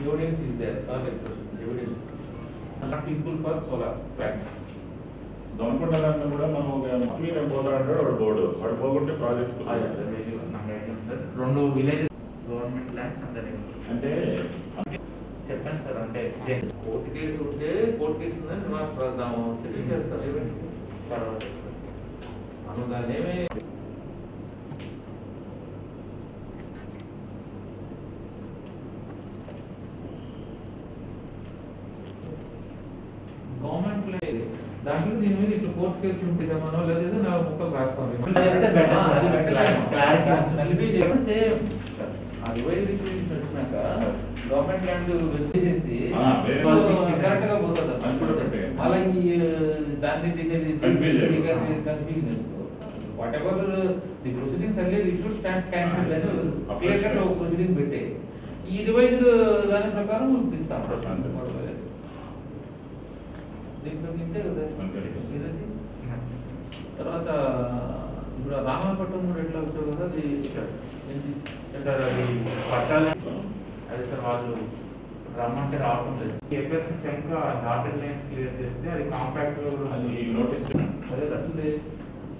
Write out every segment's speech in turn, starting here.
Evidence is there, all the evidence. Not feasible for solar plant. Donakonda దాంట్లో కూడా మనం ఒక మీద పోతాడంటాడు వాడు పోడు. వాడు పోకుంటే ప్రాజెక్ట్ అదే సార్ వెరీ గుడ్ నాకు ఐడియా ఉంది సార్ రెండు విలేజెస్ గవర్నమెంట్ ల్యాండ్స్ అందరి అంటే చెప్పండి సార్ అంటే జే- కోర్టు కేసు ఉంటే కోర్టు కేసు ఉందని మాకు ప్రదాము సెటిల్ చేస్తాం ఏమిటి పర్వాలేదు. మనం దాన్ని ఏమి గవర్నమెంట్ దాంట్లో దీని మీద ఇట్లా కోర్టు కేసు ఉంటేమనో లేదా నాలుగు ముక్కలు రాస్తాం. గవర్నమెంట్ ల్యాండ్ చేసి కరెక్ట్గా పోతుంది. మళ్ళీ ఈ దాన్ని. Confusion whatever the proceedings అల్లే ఇష్యూ స్టాండ్స్ క్యాన్సిల్ అని ఒక ప్రొసీడింగ్ పెట్టే ఈ రివైజ్ దాని ప్రకారం ఇస్తాం. దీంట్లో నుంచే. తర్వాత ఇప్పుడు రామపట్నం కూడా ఎట్లా వచ్చావు కదా అది ఏంటి? సార్ అది పట్టాలి అదే సార్ వాళ్ళు రమ్మంటే రావటం లేదు. నుంచి ఇంకా డాటెడ్ లైన్స్ క్లియర్ చేస్తే అది కాంపాక్ట్లో కూడా అది నోటీస్ అదే అట్లే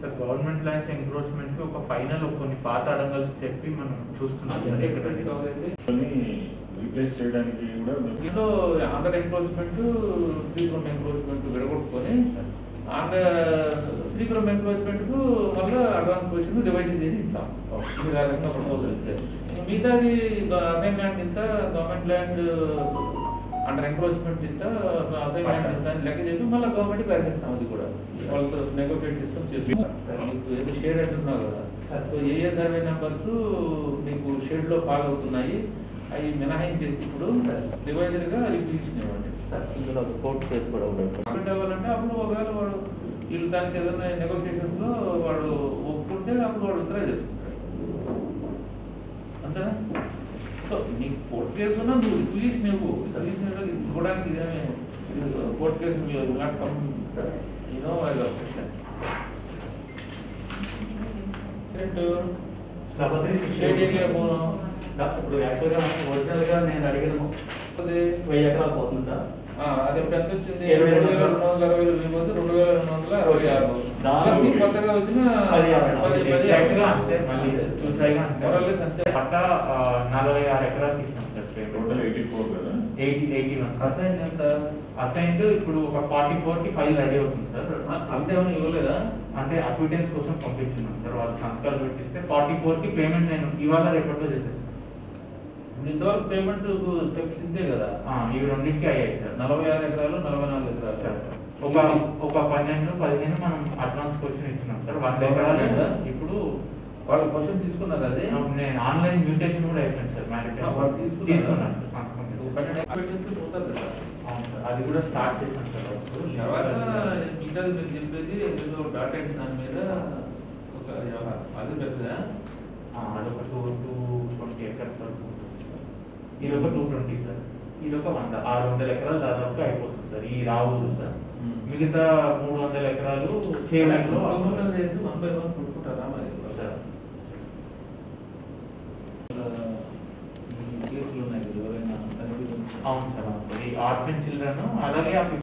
సార్ గవర్నమెంట్ ల్యాండ్స్ ఎంక్రోచ్మెంట్కి ఒక ఫైనల్ కొన్ని పాత అడంగల్స్ చెప్పి మనం చూస్తున్నాం. ఇక్కడ రీప్లేస్ చేయడానికి కూడా ఇందులో ఆంధ్ర ఎంక్రోచ్మెంట్ శ్రీపురం ఎంక్రోచ్మెంట్ విడగొట్టుకొని ఆంధ్ర శ్రీపురం ఎంక్రోచ్మెంట్కు మళ్ళీ అడ్వాన్స్ పొజిషన్ డివైడ్ చేసి ఇస్తాం. ఈ రకంగా ప్రపోజల్ ఇస్తే మిగతాది అసైన్ ల్యాండ్ ఇంత గవర్నమెంట్ ల్యాండ్ అండర్ ఎంక్రోచ్మెంట్ ఇంత అసైన్ ల్యాండ్ ఇంత అని లెక్క చెప్పి మళ్ళీ గవర్నమెంట్ ప్రకటిస్తాం అది కూడా. వాళ్ళతో నెగోషియేట్ చేస్తాం చేస్తాం మీకు ఏదో షేడ్ అంటున్నావు కదా. సో ఏ ఏ సర్వే నెంబర్స్ మీకు షేడ్లో ఫాలో అవుతున్నాయి అవి మినహాయించేసి ఇప్పుడు డివైజర్గా రిక్విజిషన్ ఇవ్వండి ఇందులో కోర్టు కేసు కూడా అప్డేట్ అవ్వాలంటే అప్పుడు ఒకవేళ వాడు వీళ్ళు దానికి ఏదైనా నెగోషియేషన్స్లో వాడు ఒప్పుకుంటే అప్పుడు వాడు విత్డ్రా చేసుకుంటాడు. అంతేనా? సో నీకు కోర్టు కేసు ఉన్నా నువ్వు రిక్విజిషన్ ఇవ్వు రిక్విజిషన్ ఇవ్వడానికి ఇదేమే కోర్టు కేసు మీరు నాట్ క్వశ్చన్ షేడ్ ఏరియా పోను ఇప్పుడు యాక్చువల్గా ఒరిజినల్గా నేను అడిగిన. వెయ్యి ఎకరాలు పోతుంది సార్. ఆ, అది ఇప్పుడు ఎంత వచ్చింది? ఇరవై రెండు వేల రెండు వందల అరవై రెండు పోతే రెండు వేల రెండు వందల అరవై ఆరు ఈ కొత్తగా వచ్చిన. పట్ట నలభై ఆరు ఎకరాలు ఇస్తాం సార్. టోటల్ ఎయిటీ ఫోర్ కదా? Eighty eighty one. అసైన్ ఎంత? అసైన్డ్ ఇప్పుడు ఒక ఫార్టీ ఫోర్కి ఫైల్ రెడీ అవుతుంది సార్. అంతే ఏమైనా ఇవ్వలేదా? అంటే అక్విటెన్స్ కోసం పంపించున్నాం సార్. వాళ్ళు సంతకాలు పెట్టిస్తే ఫార్టీ ఫోర్కి పేమెంట్ నేను ఇవాళ రేపట్లో చేసేస్తాను. ఇప్పుడు ఇంతవరకు పేమెంట్ స్టెప్స్ ఇంతే కదా. ఇవి రెండింటికి అయ్యాయి సార్. నలభై ఆరు ఎకరాలు నలభై నాలుగు ఎకరాలు సార్. ఒక ఒక పన్నెండు పదిహేను మనం అడ్వాన్స్ క్వశ్చన్ ఇచ్చినాం సార్. వంద ఎకరాలు? ఇప్పుడు వాళ్ళు క్వశ్చన్ తీసుకున్నారు అది? నేను ఆన్లైన్ మ్యూటేషన్ కూడా అయిపోయింది సార్ మ్యారేజ్ వాళ్ళు? తీసుకున్నాను అది కూడా స్టార్ట్ చేశాను సార్. తర్వాత మిగతాది మీరు చెప్పేది ఏదో డాటా దాని మీద ఒక. అది పెద్దదా? అదొక టూ టూ ట్వంటీ ఎకర్స్ వరకు ఉంటుంది సార్. ఇది ఒక టూ ట్వంటీ సార్. ఇది ఒక వంద. ఆరు వందల ఎకరాలు దాదాపుగా అయిపోతుంది సార్. ఈ రావూరు సార్. మిగతా మూడు వందల ఎకరాలు వన్ బై వన్ కొట్టుకుంటారా మరి? సార్. కేసులు ఉన్నాయి ఎవరైనా అవును సార్. ఈ ఆర్ఫన్ చిల్డ్రన్ అలాగే ఆ